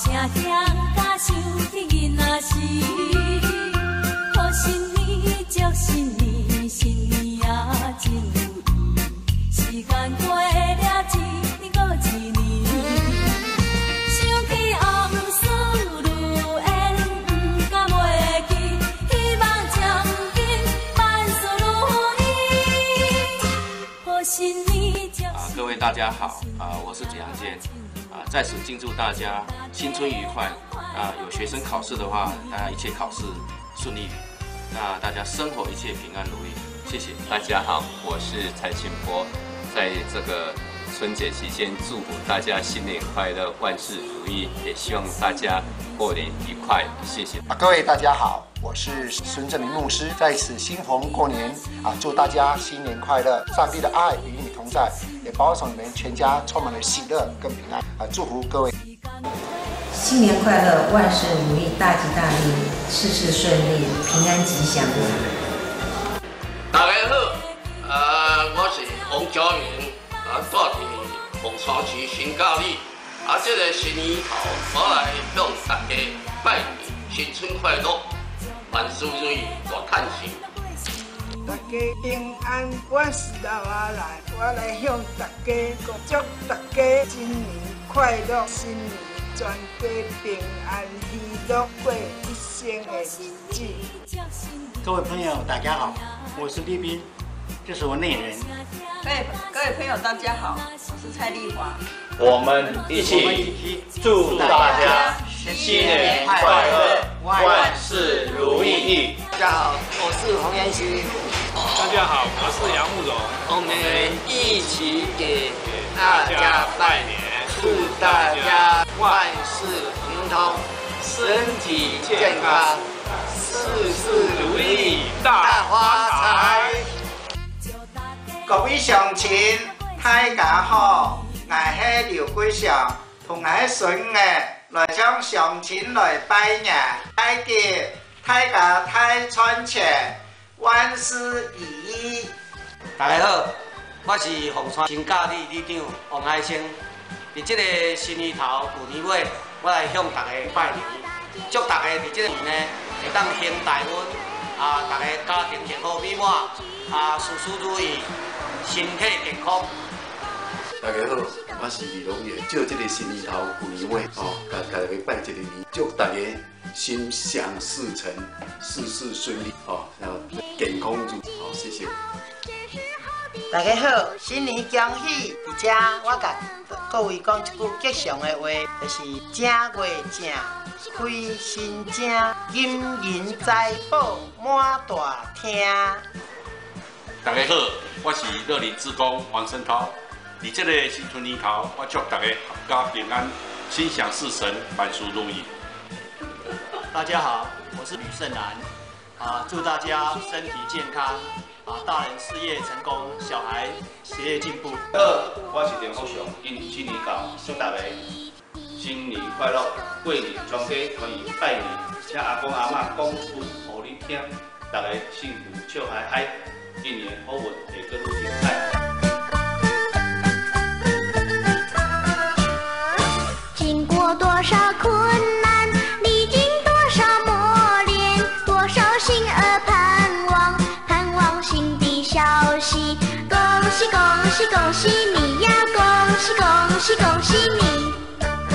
声响甲想起囡仔时，贺新年祝新年，新年也真有意。时间过了一年过一年，想起往事如烟，不敢袂记。希望将今万事如意。贺新年祝啊，各位大家好，啊，我是简阳健，啊，在此敬祝大家新春愉快，啊，有学生考试的话，大家一切考试顺利，那大家生活一切平安如意，谢谢。大家好，我是蔡庆波，在这个春节期间，祝福大家新年快乐，万事如意，也希望大家过年愉快，谢谢。啊，各位大家好，我是孙正明牧师，在此新逢过年啊，祝大家新年快乐，上帝的爱与你同在，也保守你们全家充满了喜乐跟平安啊，祝福各位。新年快乐，万事如意，大吉大利，事事顺利，平安吉祥。大家好，呃，我是洪家明，啊，住伫凤山区新教里，啊，这个新年头，我来向大家拜年，新春快乐，万事如意，大探钱。大家平安，我是老阿来，我来向大家祝大家新年快乐，新年全家平安喜乐，过一生的日子。各位朋友，大家好，我是立斌，这是我内人。各位，各位朋友，大家好，我是蔡丽华。我们一起祝大家新年快乐，万事如意。大家好，我是洪延禧。大家好，我是杨慕荣。我们一起给大家拜年，祝大家万事亨通，身体健康，事事如意，大发财。各位乡亲，大家好，我是刘桂祥，同我孙儿来向乡亲来拜年，大家大家太川钱，万事如意。大家好，我是洪山新教里里长王海清。伫这个新年头、旧年尾，我来向大家拜年，祝大家伫这个年呢会当兴大运，啊，大家家庭幸福美满，啊，事事如意，身体健康。大家好，我是李龙源，祝这个新年头、旧年尾，哦，甲大家拜一个年，祝大家心想事成，事事顺利，哦，然后健康如，好，谢谢。大家好，新年恭喜！而且我甲各位讲一句吉祥的话，就是正月正，开心正，金银财宝满大厅。大家好，我是乐林职工王生涛。伫这个新春年头，我祝大家阖家平安，心想事成，万事如意。大家好，我是吕胜男，啊，祝大家身体健康。啊！大人事业成功，小孩学业进步。好，我是田福雄，今年新年到，祝大家新年快乐，过年全家团圆拜年，请阿公阿妈讲句互你听，大家幸福笑嗨嗨，一年好运会更愈精彩。经过多少困难，历经多少磨练，多少心儿盼望。盼望新的消息，恭喜恭喜恭喜你呀！恭喜恭喜恭喜你！